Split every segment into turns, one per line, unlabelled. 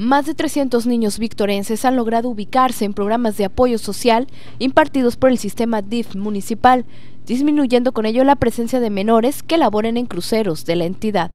Más de 300 niños victorenses han logrado ubicarse en programas de apoyo social impartidos por el sistema DIF municipal, disminuyendo con ello la presencia de menores que laboren en cruceros de la entidad.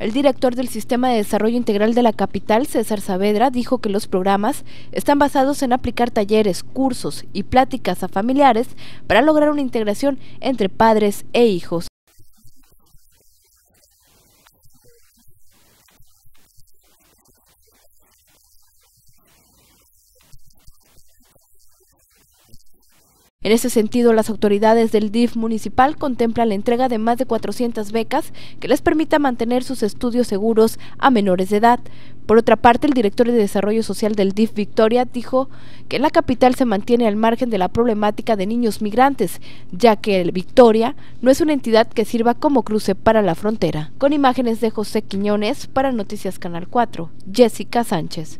El director del Sistema de Desarrollo Integral de la capital, César Saavedra, dijo que los programas están basados en aplicar talleres, cursos y pláticas a familiares para lograr una integración entre padres e hijos. En ese sentido, las autoridades del DIF municipal contemplan la entrega de más de 400 becas que les permita mantener sus estudios seguros a menores de edad. Por otra parte, el director de Desarrollo Social del DIF Victoria dijo que en la capital se mantiene al margen de la problemática de niños migrantes, ya que el Victoria no es una entidad que sirva como cruce para la frontera. Con imágenes de José Quiñones para Noticias Canal 4, Jessica Sánchez.